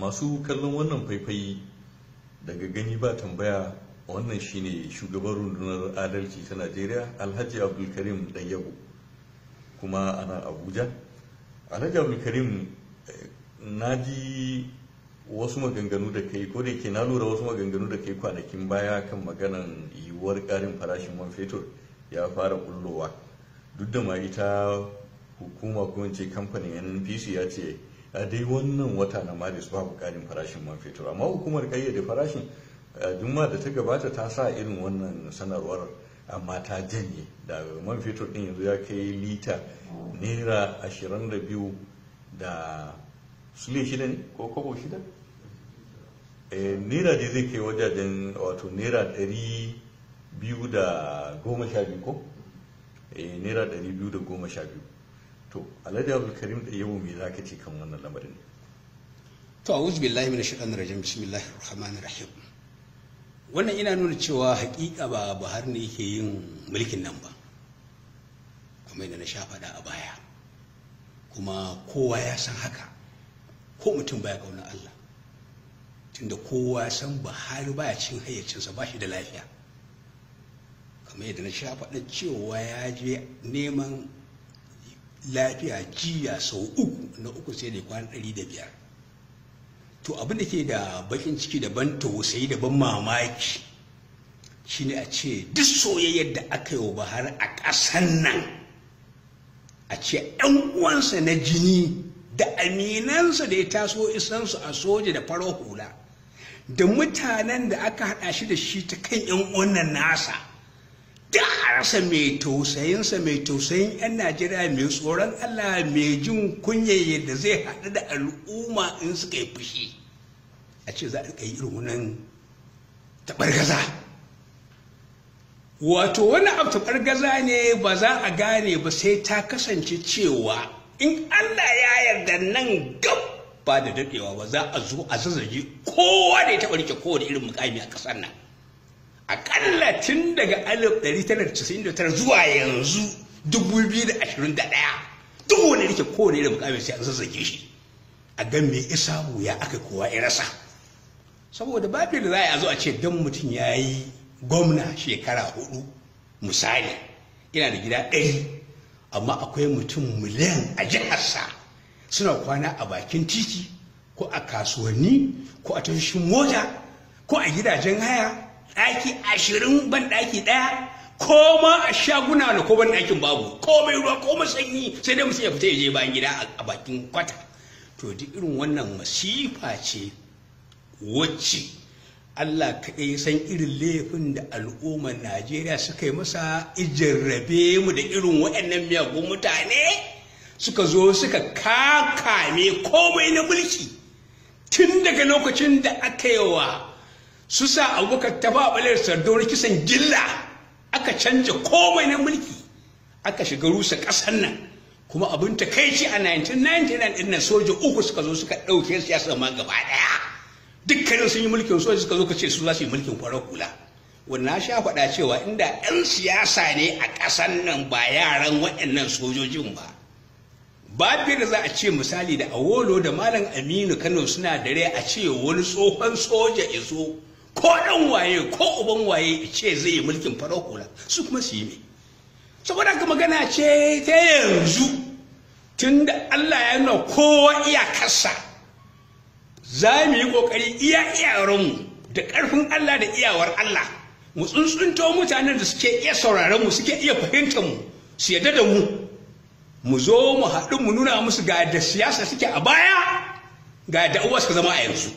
masu kallon wannan faifai daga gani ba tambaya wannan shine shugaban rundunar adalci ta najeriya alhaji abdulkarim yabo kuma ana abuja. Alhaji abdulkarim na ji wasu maganganu da kai ko da ke na lura wasu maganganu da kai kwanakin baya kan maganan yiwuwar karin farashin man fetur ya fara bullowa duk da ma ita hukuma ko kamfanin npc ya ce a dai wannan wata na maris babu karin farashin man fetur. Amma hukumar kayyade farashin juma da ta gabata ta sa irin wannan sanarwar amma ta janye. Da man fetur din yanzu ya kai lita naira ashirin da biyu da sule shida ne ko kobo shida? Naira dai zai kai wajajen wato naira ɗari biyu da goma sha biyu ko? Naira ɗari biyu da goma sha biyu. To alhaji abdulkarim da yau me zaka ce kan wannan lamarin? To a'udhu billahi minash shaitanir rajim. Bismillahir rahmanir rahim. Wannan ina nuna cewa hakika ba Buhari ne yake yin mulkin nan ba. Kamar yadda na sha faɗa a baya. Kuma kowa ya san haka. Ko mutum baya ƙauna Allah. Tunda kowa san Buhari baya cin hayyacinsa ba shi da lafiya. Kamar yadda na sha faɗa cewa ya je neman lafiya jiya sau uku na uku sai da kwana ɗari da biyar. To abin da ke da bakin ciki da ban tausayi da ban mamaki shine a ce duk soyayyar da aka yi wa bahar a ƙasan nan a ce ɗan uwansa na jini da aminansa da ya taso isansu a soja da farar hula da mutanen da aka haɗa shi da shi ta kan 'yan uwan nasa da rasa mai tausayinsa mai tausayin 'yan najeriya mai tsoron allah mai jin kunya yadda zai haɗu da al'umma in suka yi fushi. A ce za a yi irin wannan taɓargaza. Wato wani abu taɓargaza ne ba za a gane ba sai ta kasance cewa in allah ya yarda nan gab ba da daɗewa ba za a zo a zazzage kowa da ya taɓa riƙe kowane irin mukami a ƙasar nan. Akalla tun daga 1999 zuwa yanzu 2021 duk wani riƙe kowane irin mukamin sai an zazzage shi. A gan me isa ya aka kowa ya rasa. Saboda babu da za a zo a ce don mutum ya yi gwamna shekara huɗu misali yana da gida ɗari amma akwai mutum miliyan a jiharsa. Suna kwana a bakin titi ko a kasuwanni ko a tashoshin mota ko a gidajen haya ɗaki ashirin ban ɗaki ɗaya ko ma a shaguna da ko ban ɗakin babu. Ko mai ruwa ko sanyi sai dai mutum ya fita ya je bayan gida a bakin kwata. To duk irin wannan masifa ce wacce Allah kaɗai san irin laifin da al'ummar Najeriya suka yi masa ijarrabe mu da irin waɗannan miyagun mutane suka zo suka kakame komai na mulki. Tun daga lokacin da aka yi wa su sa abubakar ta ba balar sardauna kisan gilla. Aka canja komai na mulki. Aka shiga rusa ƙasar nan. Kuma abin ta kai ci a 1999 ɗin nan soja uku suka zo suka ɗauke siyasar ma gaba ɗaya. Dukkanin sun yi mulkin soja suka zo ka ce su za su yi mulkin farar hula. Wannan sha faɗa cewa inda 'yan siyasa ne a ƙasar nan ba yaran waɗannan sojojin ba. Babu da za a ce misali da awolo da malam aminu kano suna dare a ce wani tsohon soja iso ko ɗan waye ko uban waye ce zai yi mulkin farar hula su kuma su yi ne saboda haka magana ce ta yanzu tun da Allah ya nuna kowa iyakarsa za mu yi ƙoƙari iya iyawarmu da ƙarfin Allah da iyawar Allah. Mu tsuntsunto mutanen da suke iya sauraron mu suke iya fahimtar mu su yadda da mu. Mu zo mu haɗu mu nuna musu ga da siyasa suke a baya ga da uwa suka zama a yanzu.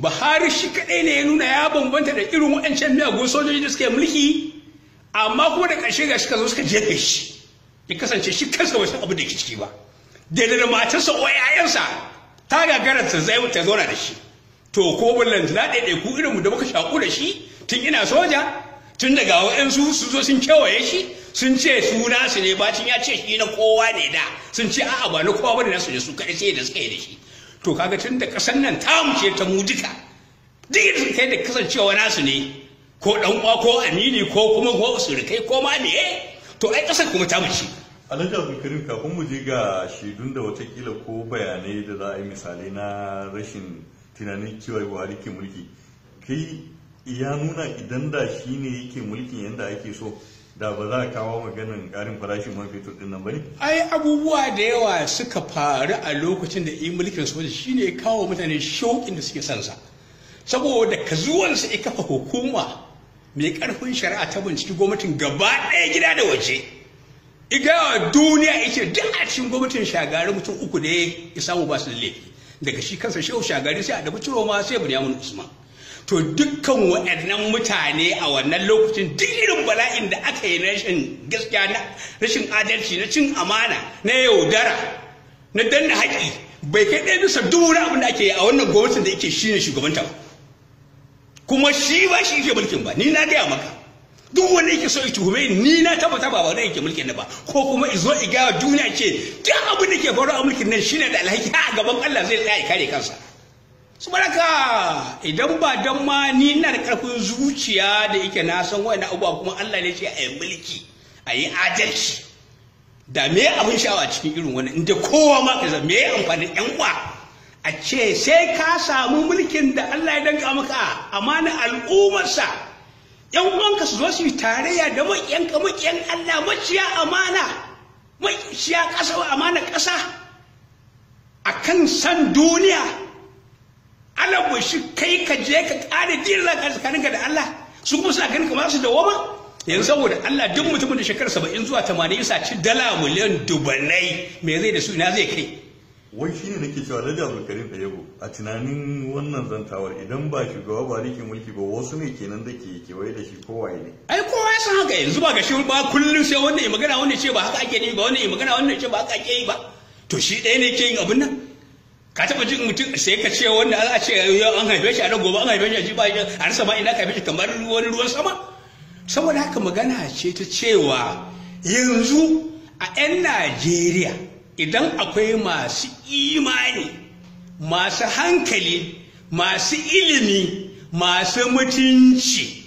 Buhari shi kaɗai ne ya nuna ya bambanta da irin waɗancan miyagun sojoji da suke mulki amma kuma da ƙarshe ga suka zo suka jefe shi ya kasance shi kansa san abu da ke ciki ba. Daidai da matarsa ko ƴaƴansa ta gagara ta zai ta zauna da shi. To ko ballan na ɗaiɗai ku irin mu da muka shaku da shi tun ina soja tun daga waɗansu su zo sun kewaye shi sun ce su nasu ne bacin ya ce shi na kowa ne da. Sun ce a'a ba na kowa ba ne nasu ne su kaɗai sai da suka yi da shi. To kaga tun da ƙasar nan ta mu ce ta mu duka. Duk da suka kai da kasancewa nasu ne ko dan uwa ko amini ko kuma ko surukai ko ma me to ai ƙasar kuma ta mace alhaji abdulkarim kafin mu je ga shaidun da wataƙila ko bayanai da za a yi misalai na rashin tunanin cewa buhari ke mulki kai ya nuna idan da shi ne yake mulkin yadda ake so da ba za a kawo maganin karin farashin man fetur ɗin nan ba ne? Ai abubuwa da yawa suka faru a lokacin da yi mulkin soja shine ya kawo mutane shauƙin da suke sansa saboda ka zuwansa ya kafa hukuma mai ƙarfin shari'a ta binciki gwamnatin gaba ɗaya gida da waje. Igawa duniya ita duk a cikin gwamnatin shagari mutum uku da ya samu ba su da laifi. Daga shi kansa shehu shagari sai a dabi ciro ma sai bunyamin usman. To dukkan waɗannan mutane a wannan lokacin duk irin bala'in da aka yi na rashin gaskiya na rashin adalci na cin amana na yaudara na danna haƙi bai kai ɗaya bisa dubu na abin da ake yi a wannan gwamnatin da yake shi ne shugabanta ba. Kuma shi ba shi yake mulkin ba ni na gaya maka. Duk wanda yake so ya tuhume ni na tabbata ba wanda yake mulkin ba. Ko kuma izo iga duniya ce duk abin da ke faru a mulkin nan shine da alhaki a gaban Allah zai tsaya ya kare kansa. Su baraka idan ba dan ma ni ina da ƙarfin zuciya da yake na san wani abubuwa kuma Allah ne ce a yi mulki a yi adalci da me abin sha'awa cikin irin wani inda kowa ma ka me amfanin yan uwa? A ce sai ka samu mulkin da Allah ya danka maka amana al'ummarsa. Yan uwanka su zo su yi tarayya da maƙiyanka maƙiyan Allah maciya amana maciya ƙasa amana ƙasa. Akan san duniya Allah shi kai ka je ka ƙara jirla ka tsakaninka da Allah su kuma suna ganin kamar su da wama yanzu saboda Allah duk mutumin da shekarar saba'in zuwa tamanin ya saci dala miliyan dubanai me zai da su ina zai kai? Wai shine nake cewa Alhaji Abdulkarim da yabo a tunanin wannan zantawar idan ba shugaba ba ke mulki ba wasu ne kenan da ke kewaye da shi kowaye ne? Ai kowa ya san haka yanzu ba ga shi ba kullum sai wannan ya magana wannan ce ba haka ake yi ba wannan ya magana wannan ce ba haka ake yi ba. To shi ɗaya ne ke yin abin nan? Ka taɓa jin mutum sai ka ce wanda a ce an haife shi a nan gobe an haife shi a ji ba a rasa ma ina ka haife shi kamar wani ruwan sama. Saboda haka magana ce ta cewa yanzu a 'yan Najeriya idan akwai masu imani masu hankali masu ilimi masu mutunci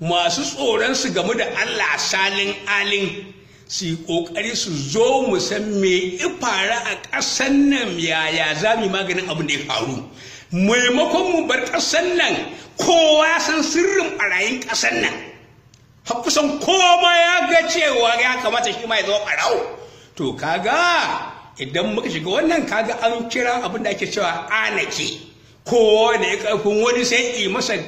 masu tsoron su game da Allah salin alin su yi ƙoƙari su zo mu san me ya faru a ƙasan nan yaya za mu yi maganin abin da ya faru. Maimakon mu bar ƙasan nan kowa san sirrin ɓarayin ƙasan nan. Kusan kowa ya ga cewa ya kamata shi ma ya zama ɓarawo. To kaga idan muka shiga wannan kaga an kira abin da ake cewa anake kowa da ya ƙarfin wani sai yi masa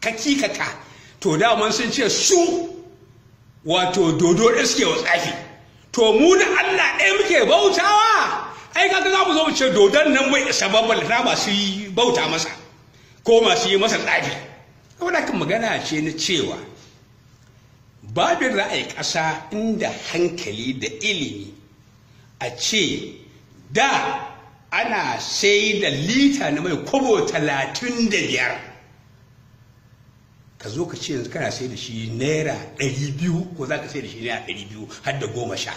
kakikaka. To daman sun ce su wato dodo da suke wa tsafi. To mu da Allah ɗaya muke bautawa ai kaga za mu zo mu ce dodon nan bai isa babban na masu yi bauta masa ko masu yi masa tsafi. Saboda kan magana ce na cewa babin ra'ayi ƙasa inda hankali da ilimi a ce da ana sai da lita na mai kobo talatin da biyar. Ka zo ka ce yanzu kana sai da shi naira ɗari biyu ko za ka sai da shi naira ɗari biyu har da goma sha.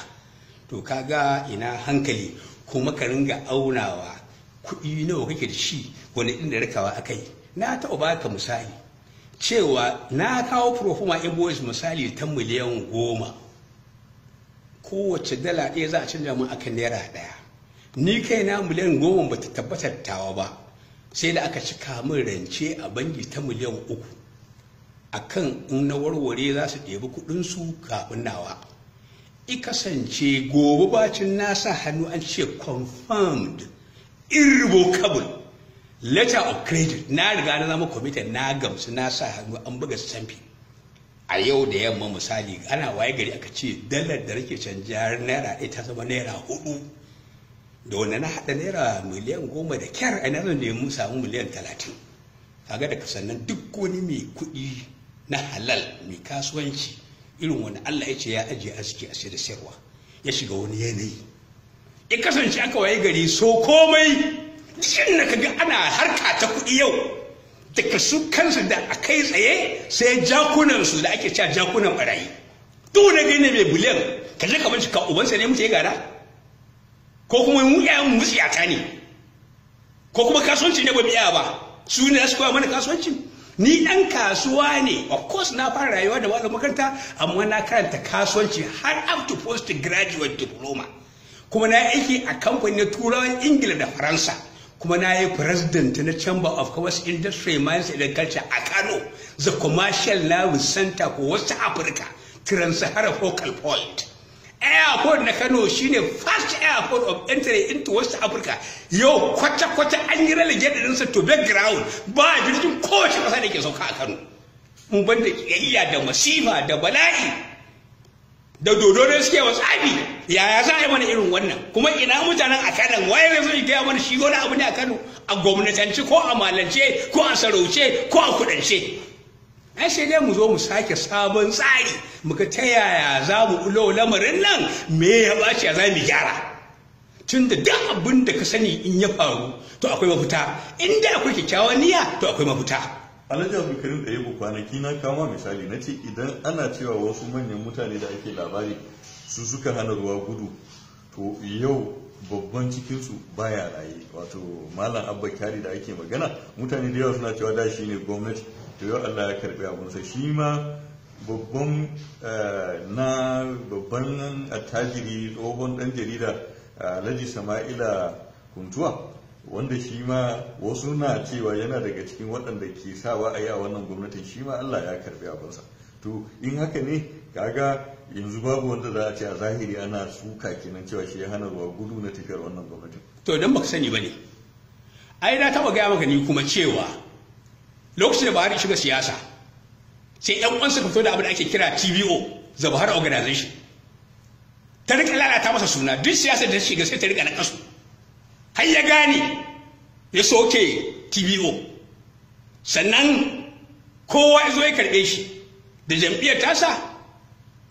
To kaga ina hankali kuma ka ringa aunawa kuɗi nawa kake da shi wani inda rakawa aka yi. Na taɓa baka misali cewa na kawo profuma invoice misali ta miliyan goma. Kowace dala ɗaya za a canja mun akan naira ɗaya. Ni kaina miliyan goma ba ta tabbatar tawa ba. Sai da aka cika min rance a banki ta miliyan uku. Akan in na warware za su ɗebi kuɗinsu kafin nawa. I kasance gobe bacin na sa hannu an ce confirmed irrevocable letter of credit. Na riga na zama committed na gamsu na sa hannu an buga stampi a yau da yamma misali ana waye gari aka ce dalar da rake canja naira ɗaya ta zama naira huɗu da wanda na haɗa naira miliyan goma da kyar a nan da mu samu miliyan talatin. Kaga daga sannan duk wani mai kuɗi na halal mai kasuwanci irin wani Allah ya ce ya ajiye arziki a da sayarwa ya shiga wani yanayi. Ya kasance aka waye gari so komai shin da kaga ana harka ta kuɗi yau daga su kansu da a kai tsaye sai jakunan su da ake cewa jakunan barayi duk wani gani mai biliyan ka je ka bincika ubansa ne mutu ya gada? Ko kuma mu iyayen mu tsiyata ne? Ko kuma kasuwanci ne ba mu iya ba? Su ne su koya mana kasuwanci? Ni dan kasuwa ne. Of course na fara rayuwa da malamin makaranta amma na karanta kasuwanci har up to post graduate diploma. Kuma na aiki a kamfanin turawan ingila da faransa. Kuma na yi president na chamber of commerce industry mines and agriculture a kano. The commercial service center for west africa trans-sahara focal point. Airport na kano shine first airport of entry into west africa. Yau kwata-kwata an yi relegate ɗinsa to background ba jirgin kowace ƙasa da ke sauka a kano. In ban da da masifa da bala'i da dodo da suke wa tsabi yaya za a yi mana irin wannan? Kuma ina mutanen a kanan waye ne zai gaya mana shi wani abu ne a kano? A gwamnatance ko a malance ko a sarauce ko a kudance? Ai sai dai mu zo mu sake sabon tsari mu ga ta yaya za mu ulo lamarin nan me ya ɓaci ya za mu gyara. Tun da duk abin da ka sani in ya faru to akwai mafita. In da akwai kyakkyawan niyya to akwai mafita. Alhaji abdulkarim da yabo kwanaki na kama misali na ce idan ana cewa wasu manyan mutane da ake labari su suka hana ruwa gudu to yau babban cikinsu baya raye. Wato malam abba kyari da ake magana mutane da yawa suna cewa da shi ne gwamnati. To yau allah ya karɓi abunsa. Shi ma babban na babban attajiri tsohon dan jarida alhaji sama'ila kuntuwa wanda shi ma wasu na cewa yana daga cikin waɗanda ke sawa a yi a wannan gwamnatin shi ma Allah ya karɓi abinsa to in haka ne kaga yanzu babu wanda za a ce a zahiri ana suka kenan cewa shi ya hana ruwa gudu na tafiyar wannan gwamnatin to dan baka sani ba ne ai na taba gaya maka ni kuma cewa lokacin da Buhari shiga siyasa sai yan uwansa fito da abin da ake kira TBO Buhari organization. Ta riƙa lalata masa suna. Duk siyasar da ta shiga sai ta riƙa na kasu har ya gane ya soke tbo sannan kowa ya zo ya karɓe shi da jam'iyyar tasa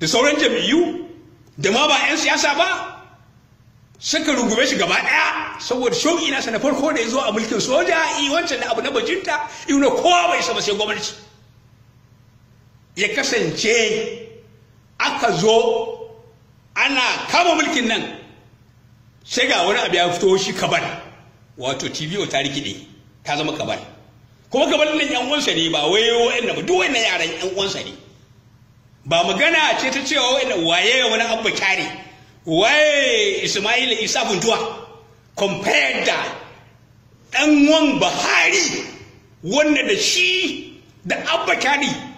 da sauran jam'iyyu da ma ba 'yan siyasa ba suka rungume shi gaba ɗaya. Saboda shauƙi nasa na farko da ya zo a mulkin soja yi wancan da abu na bajinta na kowa bai saba sai gwamnati. Ya kasance aka zo ana kama mulkin nan sai ga wani abu ya fito shi kabar wato tvo ta rikide ta zama kabar kuma kabar nan yan uwansa ne ba wai wa'annan ba duk wannan yaran yan uwansa ne. Ba magana ce ta cewa wa'annan waye wani abba kyare waye ismaila isa funtuwa compared da dan wan bahari wanda da shi da abba kyare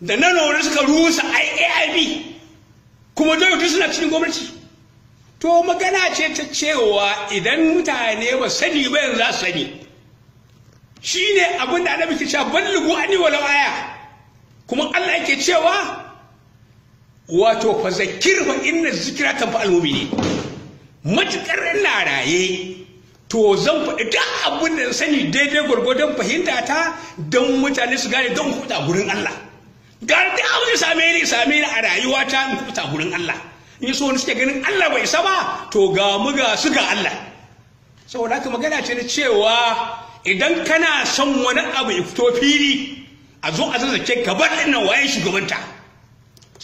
da wani suka rusa IAIB kuma dole suna cikin gwamnati. To magana ce ta cewa idan mutane ba sani ba yanzu za su sani. Shi ne abin da annabi ke cewa ballugu ani walau aya. Kuma Allah yake cewa wato fa zakir fa inna zikra tanfa almu'mini matuƙar ina raye to zan faɗi duk abin da sani daidai gwargwadon fahimta ta don mutane su gane don kuta gurin Allah. Ga da abin da same ni same ni a rayuwata in kuta gurin Allah. In so wani suke ganin Allah bai isa ba to ga mu ga su ga Allah. Saboda haka magana ce da cewa idan kana son wani abu ya fito fili a zo a zazzake gaban nan waye shugabanta?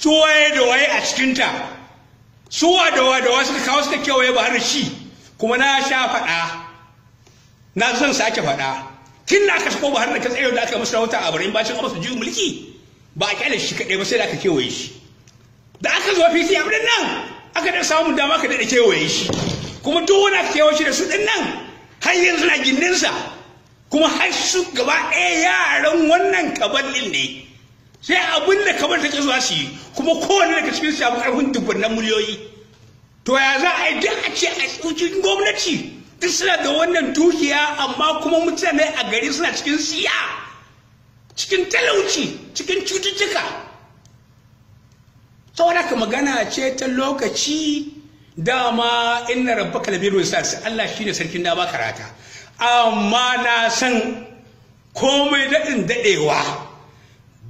Su da waye a cikinta? Su wa da wa da wa suka kawo suka kewaye ba har shi? Kuma na sha faɗa. Na zan sake faɗa. Tun da aka sako ba har da ka tsaye da aka masa wata a barin bacin amsa juyin mulki ba a ƙyale shi kaɗai ba sai da aka kewaye shi. Da aka zo fiti a birnin nan aka da samun dama ka daɗa kewaye shi. Kuma duk wani aka kewaye shi da su ɗin nan har yanzu na gindinsa. Kuma har su gaba ɗaya yaran wannan kaballin ne. Sai abin da kamar take zuwa su yi kuma kowane daga cikin su abu ƙarfin dubbannan miliyoyi. To ya za a yi duk a ce a cikin gwamnati duk suna da wannan dukiya amma kuma mutane a gari suna cikin siya cikin talauci cikin cututtuka. Saboda ka magana ce ta lokaci dama inna rabbaka labiru sas Allah shine sarkin da baka rata amma na san komai daɗin daɗewa.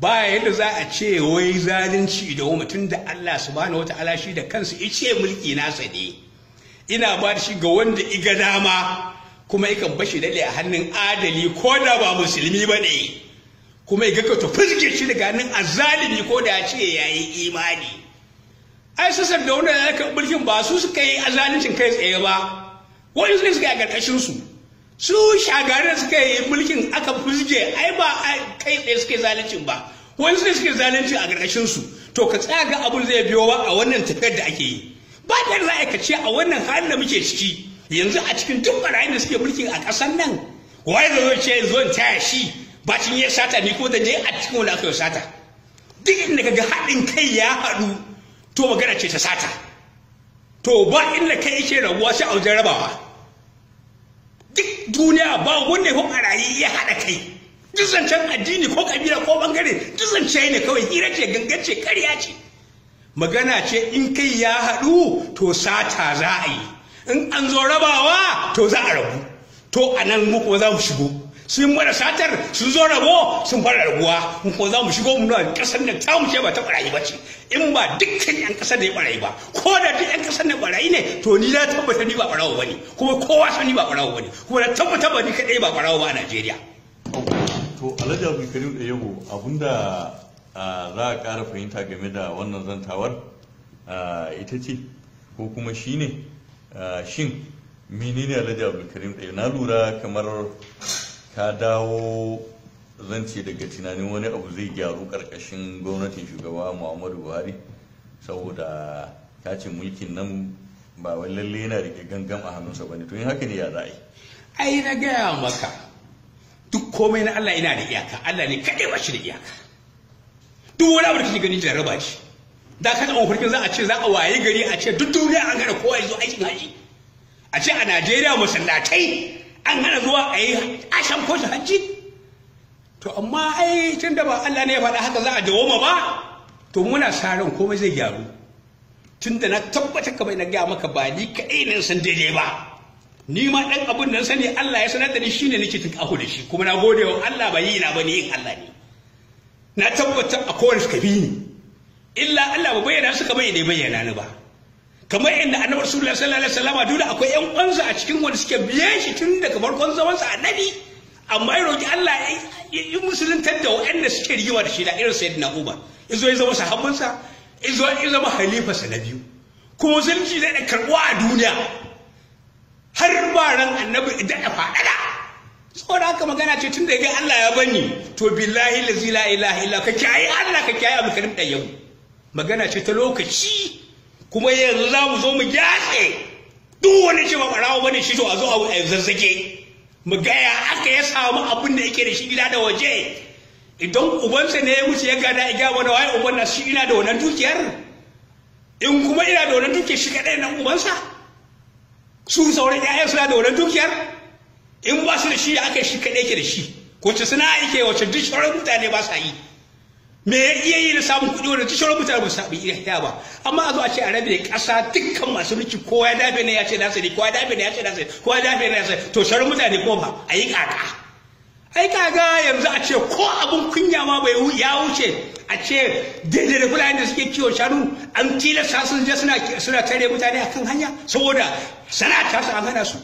Ba yadda za a ce wai zalunci da mutum da Allah subhanahu wataala shi da kansu ice mulki nasa ne. Ina ba shi ga wanda iga dama kuma yakan bashi daɗe a hannun adali ko da ba musulmi ba ne. Kuma ya gaggauta fizge shi daga hannun azalimi ko da ce ya yi imani. Ai sassar da wanda ya mulkin ba su suka yi azalincin kai tsaye ba. Wani su ne suka yi a ƙarƙashin su shagarar suka yi mulkin aka fizge ai ba kai suka yi zalincin ba. Wani ne suka yi zalunci a ƙarƙashin su. To ka tsaya ga abin zai biyo ba a wannan tafiyar da ake yi. Ba da za a ce a wannan halin da muke ciki yanzu a cikin duk barayin da suke mulki a ƙasar nan waye da zo ce zo taya shi bacin ya sata ni ko da je a cikin wani aka yi sata. Duk inda kaga haɗin kai ya haɗu to magana ce ta sata. To ba inda kai yake rabuwa sai a wajen rabawa. Duk duniya ba wanda ya barayi ya haɗa kai. Duk zancen addini ko kabila ko ɓangare duk zance ne kawai hira ce gangance karya ce. Magana ce in kai ya haɗu to sata za a yi. In an zo rabawa to za a rabu. To a nan mu kuma za mu shigo. Sun mara satar sun zo rabo sun fara rabuwa. Mu kuma za mu shigo mu nuna ƙasar nan ta mu ce ba ta barayi ba ce. In ba dukkan yan ƙasar da ya barayi ba ko da duk yan ƙasar da barayi ne to ni na tabbata ni ba barawo ba ne kuma kowa san ni ba barawo ba ne kuma na tabbata ba ni kadai ba barawo ba a Najeriya. To alhaji abdulkarim da yabo abin da za a ƙara fahimta game da wannan zantawar ita ce ko kuma shine shin menene alhaji abdulkarim da na lura kamar ka dawo zance daga tunanin wani abu zai gyaru ƙarƙashin gwamnatin shugaba muhammadu buhari saboda ka ce mulkin nan ba wai lalle yana riƙe gangan a hannunsa ba ne to in haka ne ya za a yi? Ai na gaya maka duk komai na Allah yana da iyaka. Allah ne kaɗai ba shi da iyaka. Duk wani abu da kake gani jarraba ce. Da ka taɓa farkin za a ce za a waye gari a ce duk duniya an gana kowa ya zo aikin haji. A ce a Najeriya masallatai an hana zuwa a yi ashan ko hajji. To amma ai tun da ba Allah ne ya faɗa haka za a dawoma ba to muna sa ran komai zai gyaru. Tun da na tabbatar ka bai na gaya maka ba ni kaɗai nan san daidai ba. Ni ma ɗan abin da sani Allah ya sanar da ni shine nake tun da shi kuma na gode wa Allah ba yi na ba ni yin Allah ne. Na tabbatar a kowane suka bi ni. Illa Allah ba bayyana suka bayyana bayyana ni ba. Kamar inda annabi Rasulullah sallallahu alaihi wasallam da akwai ƴan uwansa a cikin wanda suke biye shi tun daga farkon zaman sa annabi amma ya roki Allah ya yi musuluntar da waɗanda suke rigima da shi da irin sayyidina Umar. Izo ya zama sahabbansa izo ya zama halifarsa na biyu. Kuma musulunci da karɓuwa a duniya har ba ran annabi idan ya faɗaɗa. Saboda haka magana ce tun da ga Allah ya bani to billahi la ilaha illa ka kiyaye Allah ka kiyaye abu karim yau magana ce ta lokaci kuma yanzu za mu zo mu gyatse. Duk wani ce ba barawo ba ne shi to a zo a zazzage. Mu gaya aka ya samu abin da yake da shi gida da waje. Idan ubansa ne ya mutu ya gada ya gaba da waye uban na shi ina da wannan dukiyar? In kuma ina da wannan dukiyar shi kadai nan ubansa? Su sauran ƴaƴan suna da wannan dukiyar? In ba su da shi aka shi kadai ke da shi. Ko ce suna yake wace duk sauran mutane ba sa yi. Me ya iya yi da samun kuɗi wanda duk sauran mutane ba su samu iya ba? Amma a zo a ce a rabe ƙasa dukkan masu mulki kowa ya dafe ne ya ce nasa ne kowa ya dafe ne ya ce nasa ne kowa ya dafe ne ya ce to sauran mutane ko ba a yi kaka ai kaga yanzu a ce ko abun kunya ma bai ya wuce a ce daidai da fulani da suke kiwon shanu an tilasta sun je suna suna tare mutane akan hanya saboda sana'a ta su an hana su.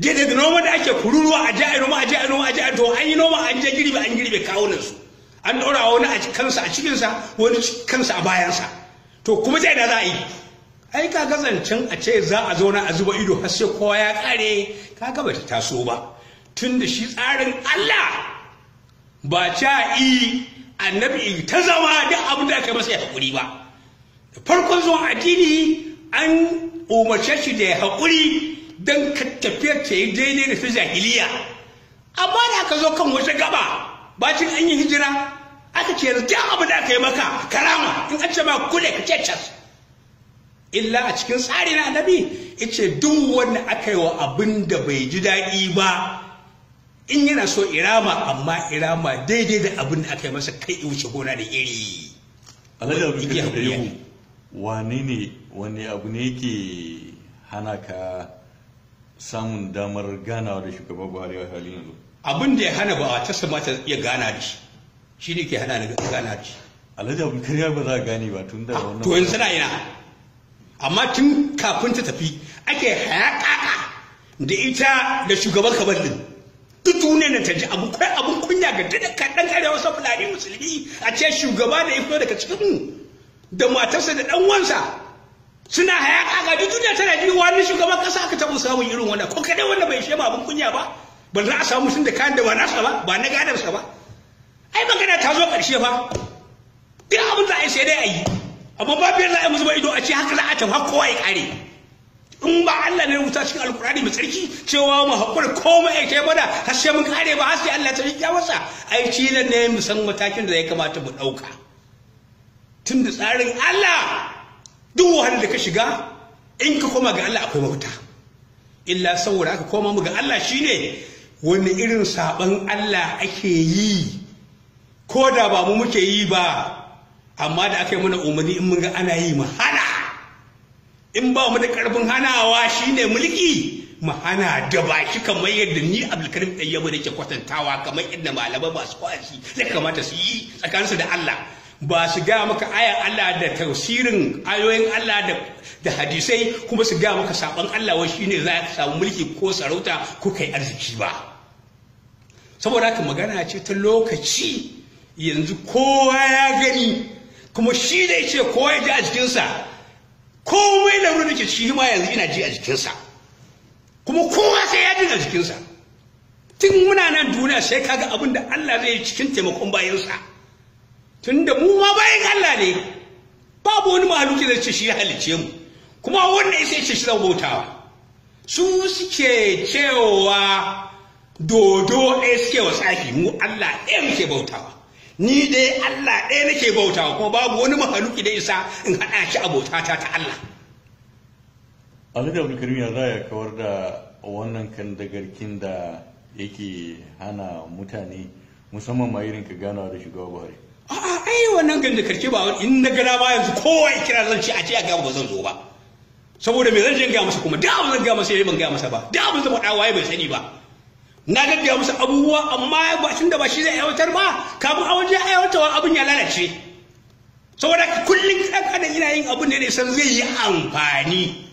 Daidai da noma da ake kururuwa a ji a noma a ji a noma a ji a to an yi noma an je girbi an girbe kawunan su an ɗora wani a kansa a cikinsa wani kansa a bayansa. To kuma ta da za a yi? Ai kaga zancen a ce za a zauna a zuba ido har sai kowa ya kare kaga ba ta taso ba. Tun da shi tsarin Allah ba ca yi annabi ta zama duk abin da aka masa ya haƙuri ba. Da farkon zuwan addini an umarce shi da ya haƙuri don ka tafiyar ta yi daidai da ta jahiliya. Amma da aka zo kan wata gaba bacin an yi hijira aka ce duk abin da aka yi maka karama in an ce ma kule ka ce cas. Illa a cikin tsari na annabi ice duk wanda aka yi wa abin da bai ji daɗi ba in yana so irama amma irama daidai da abin da aka yi masa kai wuce gona da iri. Alhaji abu wane ne wani abu ne yake hana ka samun damar ganawa da shugaban buhari a halin yanzu? Abin da ya hana ba ta samata iya gana da shi. Shi ne ke hana ni gana da shi. Alhaji abu kariya ba za a gane ba tun da wannan to yanzu na ina? Amma tun kafin ta tafi ake hayaƙaƙa da ita da shugaban kabar din. Duk duniyar nan ta ji abu kai abun kunya ga dukkan dan arewa sa fulani musulmi a ce shugaba da ya fito daga cikin da matarsa da dan wansa suna hayaka ga duk duniya tana ji wani shugaban kasa aka taɓa samun irin wannan. Ko kadai wanda bai shema abun kunya ba. Ba za a samu sun da kayan da ba nasa ba ba na gadarsa ba. Ai magana ta zo ƙarshe fa. Duk abin da a yi sai dai a yi. Amma ba biyar za a yi musu ido a ce haka za a tafi kowa ya ƙare. In ba Allah ne rubuta cikin alkurani mai tsarki cewa mu haƙura komai ya kai mana har sai mun kare ba har sai Allah ta riƙya masa ai cilan ne mu san matakin da ya kamata mu ɗauka. Tun da tsarin Allah duk wahalar da ka shiga in ka koma ga Allah akwai mafita. Illa saboda aka koma mu ga Allah shine wani irin saban Allah ake yi ko da ba mu muke yi ba amma da aka yi mana umarni in mun ga ana yi mu hana. In ba mu da ƙarfin hanawa shine mulki mu hana da baki kamar yadda ni abdulkarim ɗayyabu da ke kwatantawa kamar yadda malamai masu kwashi ya kamata su yi tsakaninsu da Allah. Ba su ga maka ayan Allah da tafsirin ayoyin Allah da da hadisai kuma su ga maka saban Allah wai shine za ka samu mulki ko sarauta ko kai arziki ba. Saboda haka magana ce ta lokaci yanzu kowa ya gani kuma shi da ce kowa ya ji a jikinsa. Komai da ruwa ke shi ma yanzu ina ji a jikinsa. Kuma kowa sai ya ji a jikinsa. Tun muna nan duniya sai kaga abin da Allah zai yi cikin taimakon bayansa. Tun da mu ma bayan Allah ne. Babu wani mahaluki zai ce shi ya halicce mu. Kuma wanda ya sai ce shi zan bautawa su suke cewa dodo ɗaya suke wa tsafi mu Allah ɗaya muke bautawa. Ni dai Allah ɗaya nake bautawa kuma babu wani mahaluki da isa in haɗa shi abotata ta Allah. Alhaji abdulkarim ya za ya kawar da wannan kan dagarkin da yake hana mutane musamman ma irin ka ganawa da shugaba buhari? A'a ai wannan ganda karke ba in na gana ba yanzu kowa ya kira zan ce a ce a gaba ba zan zo ba. Saboda me zan je ga masa kuma? Da abin zan ga masa yayi ban ga masa ba. Da abin zan faɗa waye bai sani ba. Na gaggaya masa abubuwa amma ba tun da ba shi zai aiwatar ba kafin a waje aiwatarwa abin ya lalace. Saboda kullum ɗan adam ina yin abin da ne san zai yi amfani.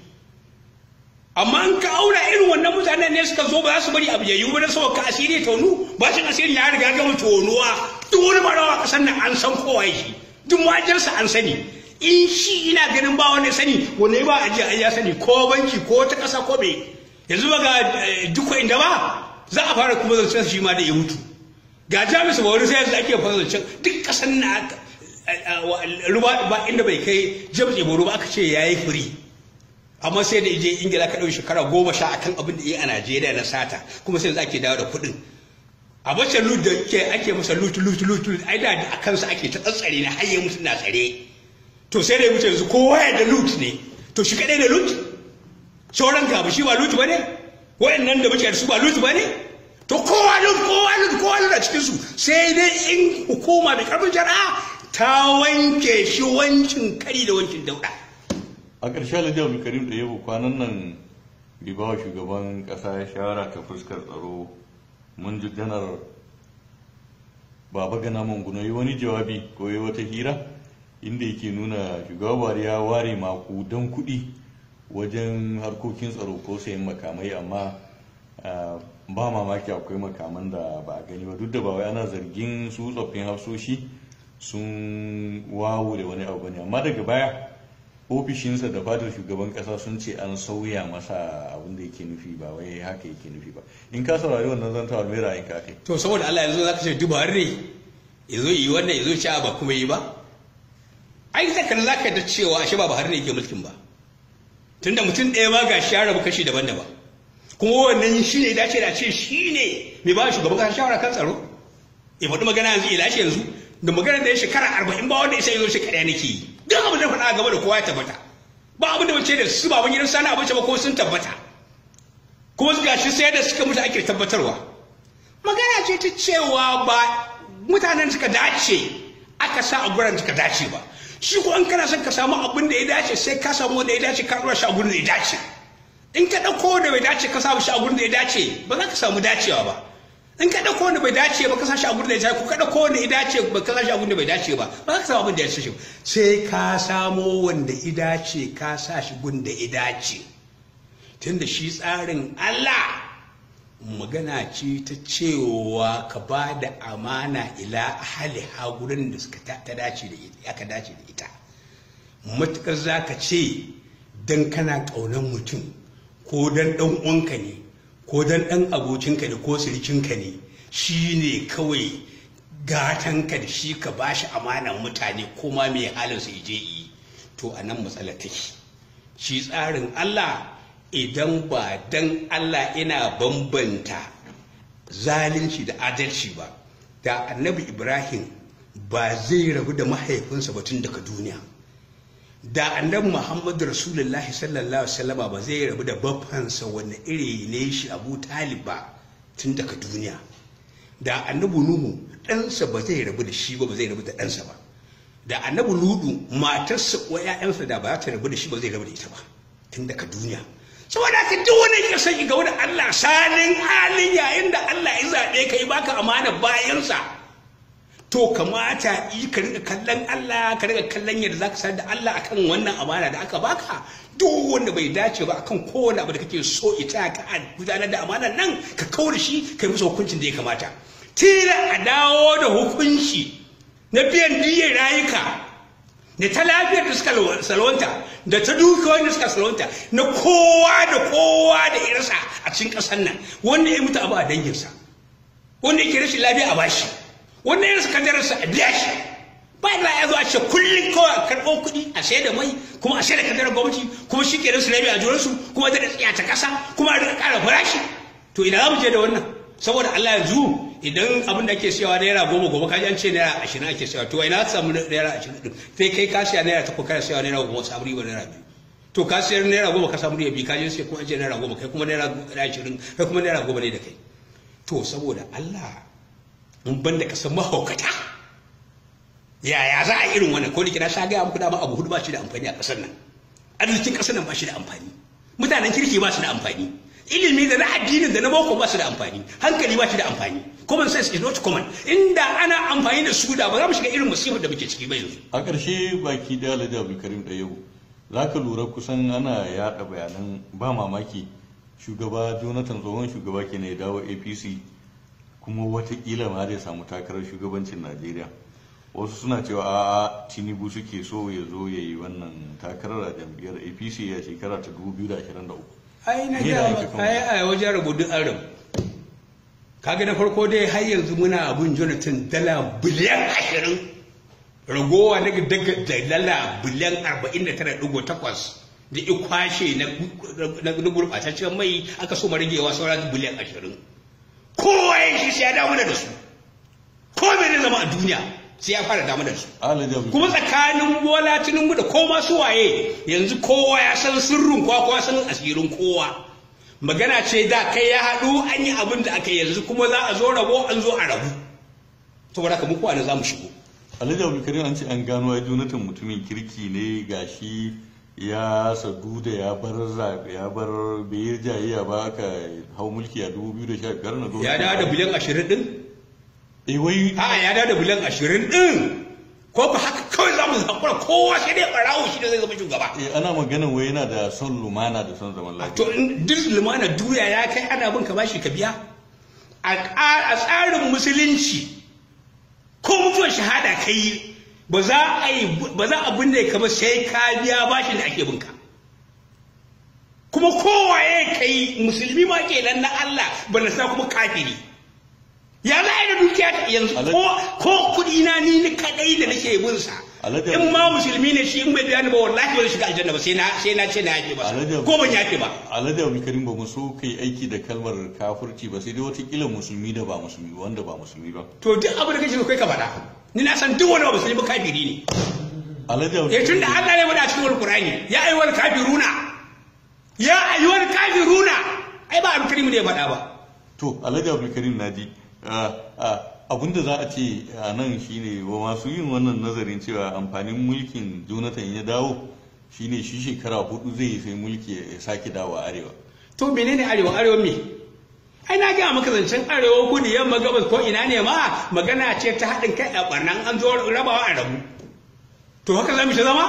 Amma in ka aura irin wannan mutanen ne suka zo ba za su bari abu ya ba saboda ka asiri tonu bacin asiri ya riga gama tonuwa. Duk wani barawa kasan nan an san kowa shi duk majarsa an sani. In shi ina ganin ba wani sani wani ba a ji ya sani ko banki ko ta kasa ko me. Yanzu ba ga duk inda ba za a fara kuma zancen shi ma da ya mutu. Ga jami'sa ba wani sai ake fara zancen duk kasan na ruba ba inda bai kai james iboro ba aka ce ya yi firi amma sai da ije ingila ka ɗauki shekara goma sha akan abin da ya a najeriya na sata kuma sai ake dawo da kuɗin. A bacin lut da ke ake masa lut lut lut ai da a kansa ake ta tsatsare ne har ya mutu na tsare. To sai da ya wuce yanzu kowa ya da lut ne. To shi kadai da lut? Sauran ka ba shi ba lut ba ne wayannan da muke da su ba lut ba ne to kowa lut kowa lut kowa lut a cikin su sai dai in hukuma da ƙarfin jara'a ta wanke shi wancin kari da wancin dauda a ƙarshe alhaji abdulkarim da yabo kwanan nan bai shugaban ƙasa shawara ta fuskar tsaro. Mun ji janar baba gana manguno yi wani jawabi ko yi wata hira inda yake nuna shugaba ya ware makudan kuɗi wajen harkokin tsaro ko sayan makamai amma ba mamaki akwai makaman da ba a gani ba. Duk da ba wai ana zargin su tsoffin hafsoshi sun wawo da wani abu ne amma daga baya ofishinsa da fadar shugaban kasa sun ce an sauya masa abin da yake nufi ba wai haka yake nufi ba. In ka saurari wannan zantawar mai ra'ayin ka kai to saboda Allah yanzu zaka ce duba ne ya zo yi wannan ya zo ci ba kuma yi ba? Ai zaka za zaka da cewa ashe ba Buhari ne yake mulkin ba. Tunda mutum ɗaya ma ga shi ya rabu kashi daban-daban. Kuma wannan shi ne dace da ce shi ne mai ba shugaban kasa shawara kan tsaro. Ya faɗi magana yanzu ya lashe yanzu. Da magana da ya shekara arba'in ba wanda ya sai zo shekara nake yi. Duk abin da faɗa gaba da kowa ya tabbata. Ba abin da bace da su baban gidan sani abinci ba ko sun tabbata. Kuma su gashi sai da suka mutu ake tabbatarwa. Magana ce ta cewa ba mutanen suka dace aka sa a guran suka dace ba. Shi ko an kana son ka samu abin da ya dace sai ka samu wanda ya dace ka ɗora shi a gurin da ya dace. In ka ɗauko da bai dace ka samu gurin da ya dace ba za ka samu dacewa ba. In ka ɗauko wanda bai dace ba ka sashi abin da ya dace ko ka ɗauko wanda ya dace ba ka sashi abin da bai dace ba ba za ka samu abin da ya dace sai ka samo wanda ya dace ka sa shi gun da ya dace. Tunda shi tsarin Allah magana ce ta cewa ka ba da amana ila ahali ha gurin da suka ta dace da aka dace da ita. Matukar za ka ce dan kana ƙaunar mutum ko dan ɗan uwanka ne ko dan ɗan abokinka ne ko sirikinka ne shi ne kawai gatanka da shi ka ba shi amanan mutane ko ma mai halin su je yi. To a nan matsala take. Shi tsarin Allah idan ba dan Allah ina bambanta zalunci da adalci ba da annabi ibrahim ba zai rabu da mahaifinsa ba tun daga duniya. Da annabi muhammadu rasulullahi sallallahu alaihi ba zai rabu da baffansa wani iri ne shi abu talib ba tun daga duniya. Da annabi nuhu ɗansa ba zai rabu da shi ba ba zai rabu da ɗansa ba. Da annabi ludu matarsa ko ƴaƴansa da ba za ta rabu da shi ba zai rabu da ita ba tun daga duniya. Saboda haka duk wani ya san ga wani Allah sanin halin yayin da Allah ya zaɓe ka yi baka amana bayansa to kamata yi ka riga kallon Allah ka riga kallon yadda zaka san da Allah akan wannan amana da aka baka. Duk wanda bai dace ba akan kowane abu da kake so ita ka gudanar da amana nan ka kawo da shi kai musu hukuncin da ya kamata. Tira a dawo da hukunci na biyan diyyar rayuka. Da ta lafiyar da suka salwanta da ta dukiyoyin da suka salwanta na kowa da kowa da irasa a cikin ƙasar nan wanda ya mutu abu a danginsa wanda yake rashin lafiya a bashi wanda ya rasa kadararsa a biya shi. Ba da ya zo a ce kullum kawai a karɓo kuɗi a sayar da mai kuma a sayar da kadarar gwamnati kuma shi ke rasu lafiya a juransu kuma da tsiya ta ƙasa kuma a riƙa ƙara farashi. To ina za mu je da wannan? Saboda Allah yanzu idan abin da ake siyawa naira goma goma kaji an ce naira ashirin ake siyawa. To ina ka samu naira ashirin din sai kai ka siya naira takwas kana siyawa naira goma samu riba naira biyu. To ka siyar naira goma ka samu riba biyu kaji sai kuma an ce naira goma kai kuma naira ashirin kai kuma naira goma ne da kai. To saboda Allah mun ban da kasan mahaukata yaya za a irin wannan? Ko da kina sha gaya muku dama abu huɗu ba shi da amfani a ƙasar nan. Arzikin ƙasar nan ba shi da amfani. Mutanen kirki ba su da amfani. Ilimi da na addinin da na boko ba su da amfani. Hankali ba shi da amfani. Common sense is not common. Inda ana amfani da su da ba za mu shiga irin musibar da muke ciki ba yanzu. A ƙarshe baki da alhaji abdulkarim da yau za ka lura kusan ana yaɗa bayanan ba mamaki. Shugaba jonathan tsohon shugaba ke ya dawo apc kuma wataƙila ma zai samu takarar shugabancin najeriya. Wasu suna cewa a tinubu suke so ya zo ya yi wannan takarar a jam'iyyar apc a shekara ta 2023 ai na ga ai a wajen rubutun an rabu kaga na farko dai har yanzu muna abun jonathan dala biliyan ashirin. Ragowa daga daga da dala biliyan arba'in da tara ɗigo takwas da ikwashe na gurɓataccen mai aka so ragewa sauran biliyan ashirin. Kowa ya shi sai ya damu da su. Ko bai zama a duniya? Sai ya fara damu da su. Kuma tsakanin bola tinubu da koma su waye yanzu kowa ya san sirrin kowa kowa san asirin kowa. Magana ce da kai ya haɗu an yi abin da aka yanzu kuma za a zo rabo an zo a rabu. Saboda haka muku ana za mu shigo. Alhaji abdulkarim an ce an gano ya jonathan mutumin kirki ne gashi ya sadu da ya bar zaɓe ya bar bai jayayya ba aka hau mulki a 2015 na ya da biliyan ashirin din wai a ya dawo da biliyan ashirin din ko ba haka kawai za mu zaɓura kowa sai dai ɓarawo shi da zai zama shugaba. Eh ana magana wai yana da son lumana da son zaman lafiya. To duk lumana duniya ya kai ana bin ka bashi ka biya. A tsarin musulunci ko mutuwar shahada ka yi ba za a yi ba za a binne ka ba sai ka biya bashin da ake binka kuma kowa ya kai musulmi ma kenan na Allah bana sa kuma kafiri. Ya za a yi da dukiya ta yanzu ko kuɗi na ni ni kadai da nake bin sa. In ma musulmi ne shi in bai biya ni ba wallahi ba shiga aljanna ba sai na sai na ce na yafe ba. Ko ban yafe ba. Alhaji abu karim ba mu so kai aiki da kalmar kafirci ba sai dai wata kila musulmi da ba musulmi wanda ba musulmi ba. To duk abin da kake so kai ka faɗa. Ni na san duk wani ba musulmi ba kafiri ne. Alhaji abu eh tunda Allah ne ba da cikin alqur'ani ya ayyuhal kafiruna ya ayyuhal kafiruna. Ai ba abu karim ne ya faɗa ba. To alhaji abu karim na ji abin da za a ce a nan shine wa masu yin wannan nazarin cewa amfanin mulkin jonathan ya dawo shine shi shekara huɗu zai sai mulki ya sake dawo arewa. To menene arewa? Arewa me? Ai na ga maka zancen arewa kudu yamma gabas ko ina ne ma magana ce ta haɗin kai a barnan an zo rabawa a rabu. To haka za mu ta zama?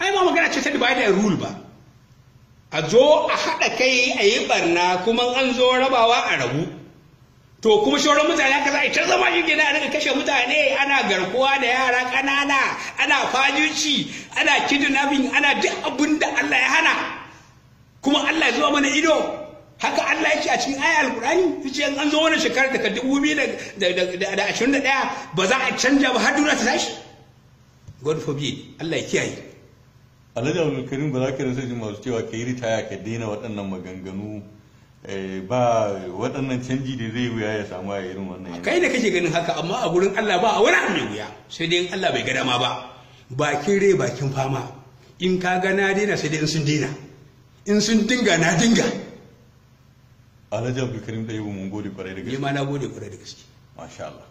Ai ma magana ce ta divide and rule ba. A zo a haɗa kai a yi barna kuma an zo rabawa a rabu. To kuma shauran mutane haka za a ta zama shi gina daga kashe mutane ana garkuwa da yara ƙanana ana fajuci ana kidnapping ana duk abin da Allah ya hana. Kuma Allah ya zuwa mana ido. Haka Allah ya ce a cikin ayar alkurani ya ce an zo wani shekarar daga dubu biyu da ashirin da ɗaya ba za a canja ba har duniya ta tashi. God forbid Allah ya kiyaye. Alhaji abdulkarim ba za ka rasa jin masu cewa ka yi ritaya ka daina waɗannan maganganu eh, ba waɗannan canji da zai wuya ya samu a irin wannan yanayi. kai da kake ganin haka amma a gurin Allah ba a wani abu mai wuya sai dai in Allah bai ga dama ba. Bakin rai bakin fama. In ka ga na daina sai dai in sun daina. In sun dinga na dinga. Alhaji abdulkarim da yabo mun gode ƙwarai da ni gaske ma na gode ƙwarai da gaske. Masha Allah.